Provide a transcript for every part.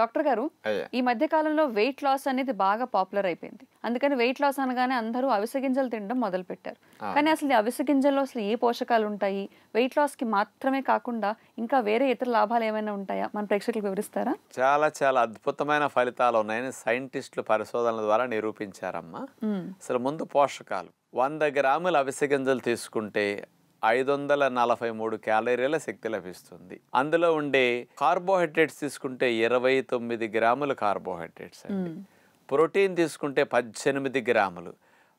Doctor గారు ఈ మధ్య కాలంలో వెయిట్ లాస్ అనేది బాగా పాపులర్ అయిపోయింది. అందుకని వెయిట్ లాస్ అనగానే అందరూ అవిసె గింజలు తినడం మొదలు పెట్టారు కానీ అసలు అవిసె గింజల్లో అసలు ఏ పోషకాలు ఉంటాయి? వెయిట్ లాస్కి మాత్రమే కాకుండా ఇంకా వేరే ఇతర లాభాలు ఏమైనా ఉంటాయా? మన ప్రేక్షకులకు వివరిస్తారా? చాలా చాలా అద్భుతమైన ఫలితాలు ఉన్నాయని సైంటిస్టులు పరిశోధనల ద్వారా నిరూపించారమ్మా. మ్మ్. అసలు ముందు పోషకాలు. వంద గ్రాముల అవిసె గింజలు తీసుకుంటే ఐదు వందల నలభై మూడు క్యాలరీల శక్తి లభిస్తుంది. అందులో ఉండే కార్బోహైడ్రేట్స్ తీసుకుంటే ఇరవై తొమ్మిది గ్రాముల కార్బోహైడ్రేట్స్ అండి. ప్రోటీన్ తీసుకుంటే పద్దెనిమిది గ్రాములు.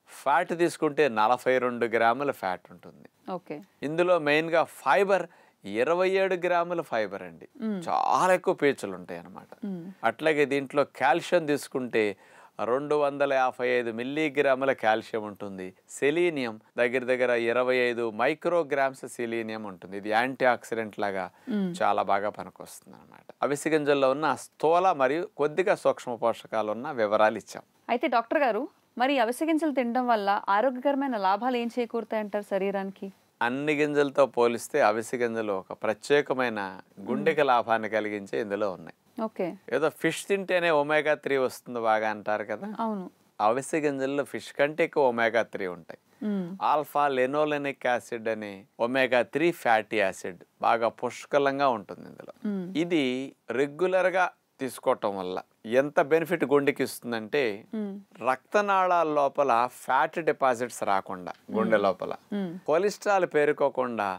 ఫ్యాట్ తీసుకుంటే నలభై రెండు గ్రాముల ఫ్యాట్ ఉంటుంది. ఓకే. ఇందులో మెయిన్గా ఫైబర్ ఇరవై ఏడు గ్రాముల ఫైబర్ అండి. చాలా ఎక్కువ పీచులు ఉంటాయి అన్నమాట అట్లాగే దీంట్లో కాల్షియం తీసుకుంటే రెండు వందల యాభై ఐదు మిల్లీగ్రాముల కాల్షియం ఉంటుంది. సెలీనియం దగ్గర దగ్గర ఇరవై ఐదు మైక్రోగ్రామ్స్ సెలీనియం ఉంటుంది. ఇది యాంటీ ఆక్సిడెంట్ లాగా చాలా బాగా పనికొస్తుంది అనమాట అవిసె గింజల్లో ఉన్న స్థూల మరియు కొద్దిగా సూక్ష్మ పోషకాలు ఉన్న వివరాలు ఇచ్చాం. అయితే డాక్టర్ గారు మరి అవిసె గింజలు తినడం వల్ల ఆరోగ్యకరమైన లాభాలు ఏం చేకూరుతాయి అంటారు శరీరానికి? అన్ని గింజలతో పోలిస్తే అవిసె గింజలు ఒక ప్రత్యేకమైన గుండెకి లాభాన్ని కలిగించే ఇందులో ఉన్నాయి. ఓకే ఏదో ఫిష్ తింటేనే ఒమేగా త్రీ వస్తుంది బాగా అంటారు కదా అవును అవిసె గింజల్లో ఫిష్ కంటే ఎక్కువ ఒమేగా త్రీ ఉంటాయి. ఆల్ఫా లెనోలెనిక్ యాసిడ్ అనే ఒమేగా త్రీ ఫ్యాటీ యాసిడ్ బాగా పుష్కలంగా ఉంటుంది ఇందులో. ఇది రెగ్యులర్గా తీసుకోవటం వల్ల ఎంత బెనిఫిట్ గుండెకి ఇస్తుందంటే. రక్తనాళాల లోపల ఫ్యాట్ డిపాజిట్స్ రాకుండా గుండె లోపల. కొలెస్ట్రాల్ పేరుకోకుండా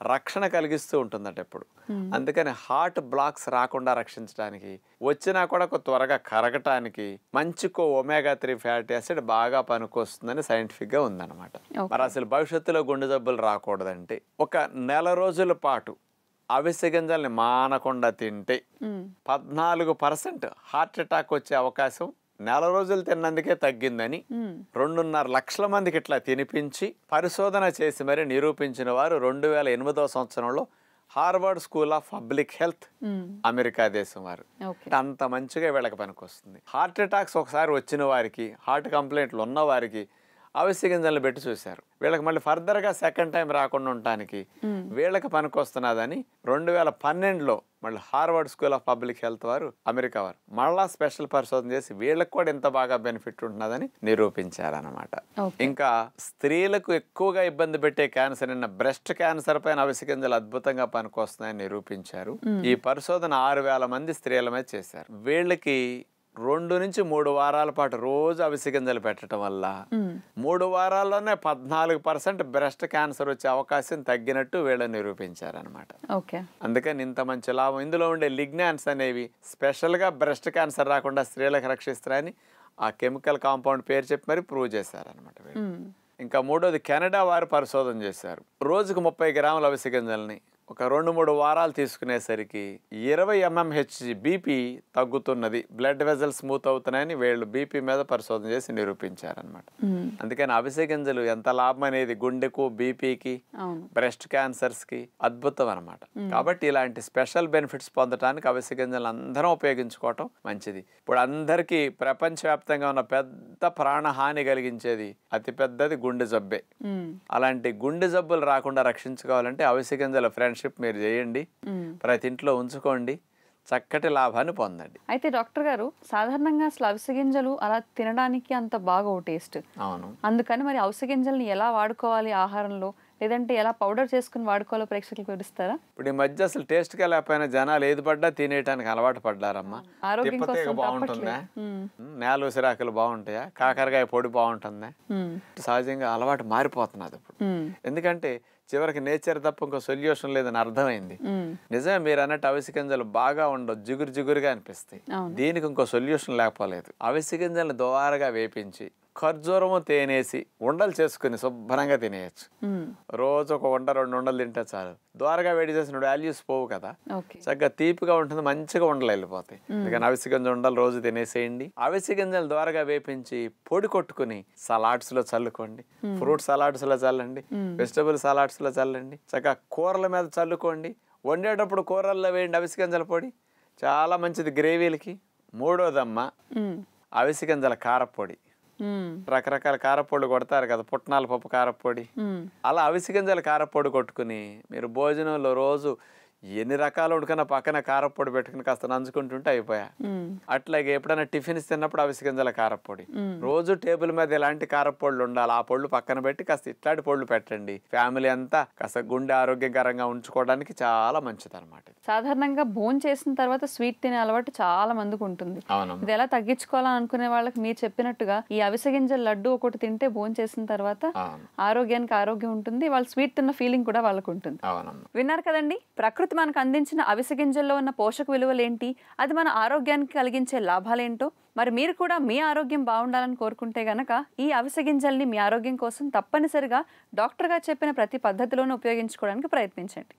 రక్షణ కలిగిస్తూ ఉంటుందట ఎప్పుడు అందుకని హార్ట్ బ్లాక్స్ రాకుండా రక్షించడానికి వచ్చినా కూడా కొ- త్వరగా కరగటానికి మంచికో ఒమేగా త్రీ ఫ్యాటీ యాసిడ్ బాగా పనికొస్తుందని సైంటిఫిక్గా ఉందన్నమాట. మరి అసలు భవిష్యత్తులో గుండె జబ్బులు రాకూడదంటే ఒక నెల రోజుల పాటు అవిసె గింజల్ని మానకుండా తింటే. పద్నాలుగు పర్సెంట్ హార్ట్ అటాక్ వచ్చే అవకాశం నెల రోజులు తిన్నందుకే తగ్గిందని. రెండున్నర లక్షల మందికి ఇట్లా తినిపించి పరిశోధన చేసి మరి నిరూపించిన వారు రెండు వేల ఎనిమిదవ సంవత్సరంలో Harvard school of public health. America దేశం వారు అంత మంచిగా వీళ్ళకి పనికొస్తుంది హార్ట్ అటాక్స్ ఒకసారి వచ్చిన వారికి హార్ట్ కంప్లైంట్లు ఉన్న వారికి అవిసె గింజలు పెట్టి చూశారు. వీళ్ళకి మళ్ళీ ఫర్దర్గా సెకండ్ టైం రాకుండా ఉండటానికి వీళ్ళకి పనికొస్తున్నదని రెండు వేల పన్నెండులో మళ్ళీ Harvard school of public health వారు అమెరికా వారు మళ్ళా స్పెషల్ పరిశోధన చేసి వీళ్ళకి కూడా ఎంత బాగా బెనిఫిట్ ఉంటున్నదని నిరూపించారనమాట. ఇంకా స్త్రీలకు ఎక్కువగా ఇబ్బంది పెట్టే క్యాన్సర్ అయిన బ్రెస్ట్ క్యాన్సర్ పైన అవిసె గింజలు అద్భుతంగా పనికొస్తున్నాయని నిరూపించారు. ఈ పరిశోధన ఆరు వేల మంది స్త్రీల మీద చేశారు. వీళ్ళకి రెండు నుంచి మూడు వారాల పాటు రోజు అవిసె గింజలు పెట్టడం వల్ల మూడు వారాల్లోనే పద్నాలుగు పర్సెంట్ బ్రెస్ట్ క్యాన్సర్ వచ్చే అవకాశం తగ్గినట్టు వీళ్ళు నిరూపించారనమాట ఓకే. అందుకని ఇంత మంచి లాభం. ఇందులో ఉండే లిగ్నాన్స్ అనేవి స్పెషల్గా బ్రెస్ట్ క్యాన్సర్ రాకుండా స్త్రీలకు రక్షిస్తారని ఆ కెమికల్ కాంపౌండ్ పేరు చెప్పి మరి ప్రూవ్ చేశారనమాట వీళ్ళు. ఇంకా మూడోది కెనడా వారు పరిశోధన చేశారు. రోజుకు ముప్పై గ్రాముల అవిసె గింజల్ని ఒక రెండు మూడు వారాలు తీసుకునేసరికి ఇరవై ఎంఎంహెచ్ బీపీ తగ్గుతున్నది. బ్లడ్ వెజల్ స్మూత్ అవుతున్నాయని వీళ్ళు బీపీ మీద పరిశోధన చేసి నిరూపించారనమాట. అందుకని అవిసె గింజలు ఎంత లాభం అనేది గుండెకు బీపీకి బ్రెస్ట్ క్యాన్సర్స్కి అద్భుతం అనమాట కాబట్టి ఇలాంటి స్పెషల్ బెనిఫిట్స్ పొందడానికి అవిసె గింజలు అందరం ఉపయోగించుకోవటం మంచిది. ఇప్పుడు అందరికీ ప్రపంచవ్యాప్తంగా ఉన్న పెద్ద ప్రాణహాని కలిగించేది అతి పెద్దది గుండె జబ్బే. అలాంటి గుండె జబ్బులు రాకుండా రక్షించుకోవాలంటే అవిసె గింజల ఫ్రెండ్షిప్ మీరు చేయండి. ప్రతి ఇంట్లో ఉంచుకోండి. చక్కటి లాభాన్ని పొందండి. అయితే డాక్టర్ గారు సాధారణంగా అసలు అవిసె గింజలు అలా తినడానికి అంత బాగా టేస్ట్. అవును. అందుకని మరి అవిసె గింజల్ని ఎలా వాడుకోవాలి ఆహారంలో? లేదంటే ఎలా పౌడర్ చేసుకుని వాడుకోవాలో ప్రేక్షకులకు వివరిస్తారా? ఇప్పుడు ఈ మధ్య అసలు టేస్ట్కి వెళ్ళకపోయినా జనాలు ఏది పడ్డా తినేయటానికి అలవాటు పడ్డారమ్మా. తిప్పతీగ బాగుంటుందా? నేల ఉసిరాకులు బాగుంటాయా? కాకరకాయ పొడి బాగుంటుందా. సహజంగా అలవాటు మారిపోతున్నది ఇప్పుడు. ఎందుకంటే చివరికి నేచర్ తప్ప ఇంకో సొల్యూషన్ లేదని అర్థమైంది. నిజమే మీరు అన్నట్టు అవిసె గింజలు బాగా ఉండవు జిగురు జిగురుగా అనిపిస్తాయి. దీనికి ఇంకో సొల్యూషన్ లేకపోలేదు. అవిసె గింజలను దోరగా వేపించి ఖర్జూరము తేనేసి ఉండలు చేసుకుని శుభ్రంగా తినేయచ్చు. రోజు ఒక ఉండ రెండు ఉండలు తింటే చాలు. ద్వారగా వేడి చేసిన వాల్యూస్ పోవు కదా. చక్కగా తీపిగా ఉంటుంది మంచిగా ఉండలు వెళ్ళిపోతాయి. అందుకని అవిసె గింజ ఉండలు రోజు తినేసేయండి. అవిసె గింజలు ద్వారగా వేపించి పొడి కొట్టుకుని సలాడ్స్లో చల్లుకోండి ఫ్రూట్ సలాడ్స్లో చల్లండి వెజిటబుల్ సలాడ్స్లో చల్లండి. చక్కగా కూరల మీద చల్లుకోండి. వండేటప్పుడు కూరల్లో వేయండి అవిసె గింజల పొడి. చాలా మంచిది గ్రేవీలకి. మూడోదమ్మ మ్మ్. అవిసె గింజల కారపొడి. రకరకాల కారపొడి కొడతారు కదా పుట్నాల పప్పు కారపొడి. అలా అవిసె గింజల కారపొడి కొట్టుకుని మీరు భోజనంలో రోజు ఎన్ని రకాలు ఉడకన పక్కన కారపొడి పెట్టుకుని కాస్త నంచుకుంటుంటే అయిపోయా. అట్లాగే ఎప్పుడైనా టిఫిన్స్ తిన్నప్పుడు అవిసె గింజల కారపొడి రోజు టేబుల్ మీద ఎలాంటి కారపొడులు ఉండాలి? ఆ పొళ్ళు పక్కన పెట్టి కాస్త ఇట్లాంటి పొళ్ళు పెట్టండి. ఫ్యామిలీ అంతా కాస్త గుండె ఆరోగ్యకరంగా ఉంచుకోవడానికి చాలా మంచిది అనమాట సాధారణంగా భోజనం చేసిన తర్వాత స్వీట్ తినే అలవాటు చాలా మందికి ఉంటుంది. ఇది ఎలా తగ్గించుకోవాలని అనుకునే వాళ్ళకి మీరు చెప్పినట్టుగా ఈ అవిసె గింజల లడ్డు ఒకటి తింటే భోజనం చేసిన తర్వాత ఆరోగ్యానికి ఆరోగ్యం ఉంటుంది. వాళ్ళు స్వీట్ తిన్న ఫీలింగ్ కూడా వాళ్ళకు ఉంటుంది. విన్నారు కదండి? ప్రకృతి మనకు అందించిన అవిసె గింజల్లో ఉన్న పోషక విలువలు ఏంటి అది మన ఆరోగ్యానికి కలిగించే లాభాలేంటో? మరి మీరు కూడా మీ ఆరోగ్యం బాగుండాలని కోరుకుంటే గనక ఈ అవిసె గింజల్ని మీ ఆరోగ్యం కోసం తప్పనిసరిగా డాక్టర్గా చెప్పిన ప్రతి పద్ధతిలోనూ ఉపయోగించుకోవడానికి ప్రయత్నించండి.